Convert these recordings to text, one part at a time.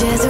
just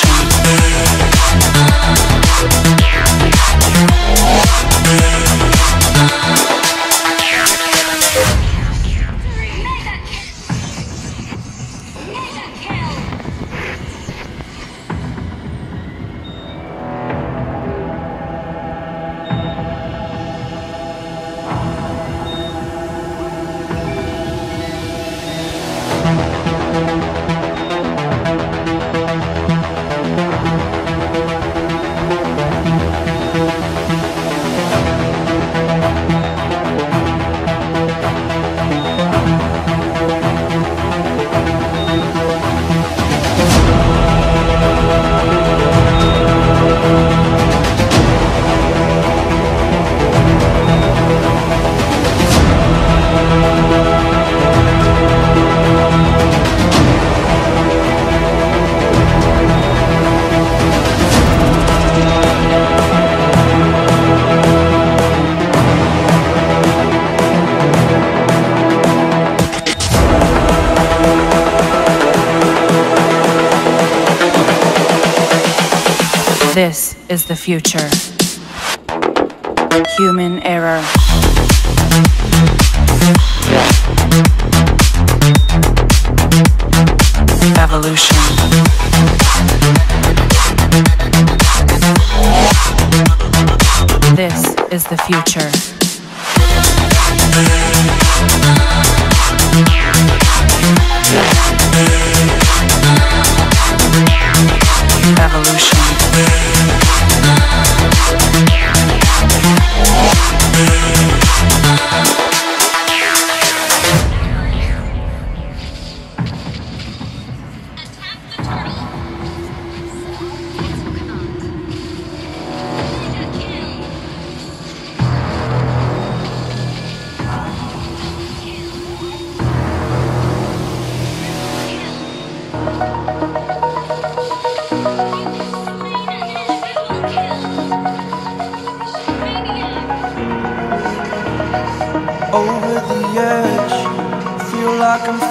This is the future. Human error. Evolution. This is the future.